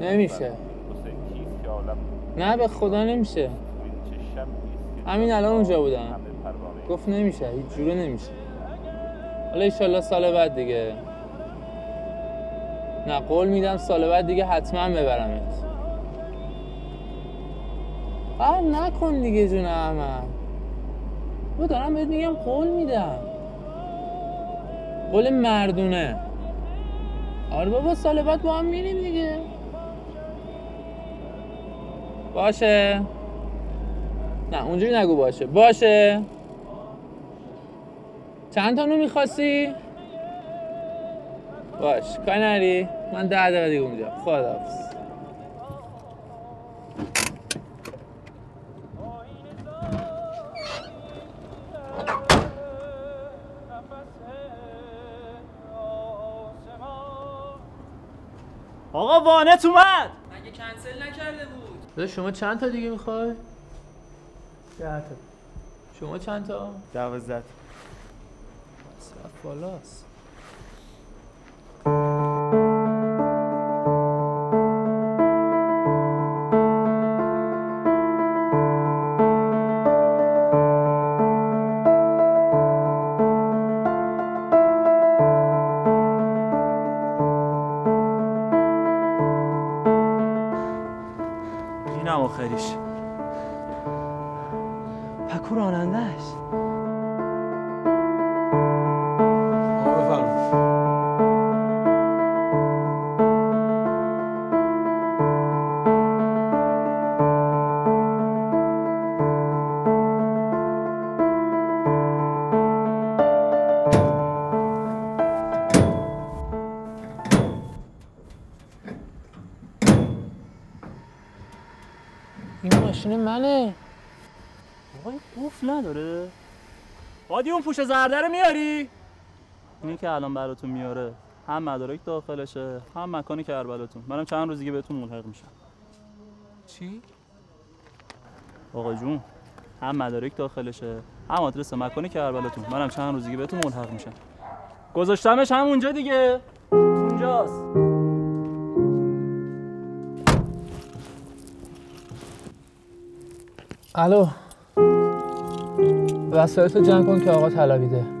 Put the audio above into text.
نمیشه. عالم نه به خدا نمیشه. همین الان اونجا بودم گفت نمیشه هیچ جوره نمیشه. حالا ایشالله سال بعد دیگه. نه قول میدم سال بعد دیگه حتما ببرمت. قهر نکن دیگه جون احمد. با دارم بهت میگم قول میدم. قول مردونه. آره بابا سال بعد با هم میریم دیگه. باشه. نه اونجوری نگو باشه. باشه. چند تا نو می‌خواستی؟ باش. کاری نری من ده دقیقه دیگه اونجا. خداحافظ آقا وانت اومد. مگه کنسل نکرده بود؟ شما چند تا دیگه می‌خوای؟ ده تا شما چند تا؟ دوازده صف بالاست اینم آخریش. پکو رانندهش این ماشین منه آقا این قفل نداره. هادی اون پوش زرده رو میاری؟ اینی که الان براتون میاره. هم مدارک داخلشه هم مکانی کربلاتون. منم چند روز دیگه بهتون ملحق میشم. چی؟ آقا جون هم مدارک داخلشه هم آدرس مکانی کربلاتون. منم چند روز دیگه بهتون ملحق میشم. گذاشتمش هم اونجا دیگه. اونجاست. الو. وسایل تو جمع کن که آقا طلبیده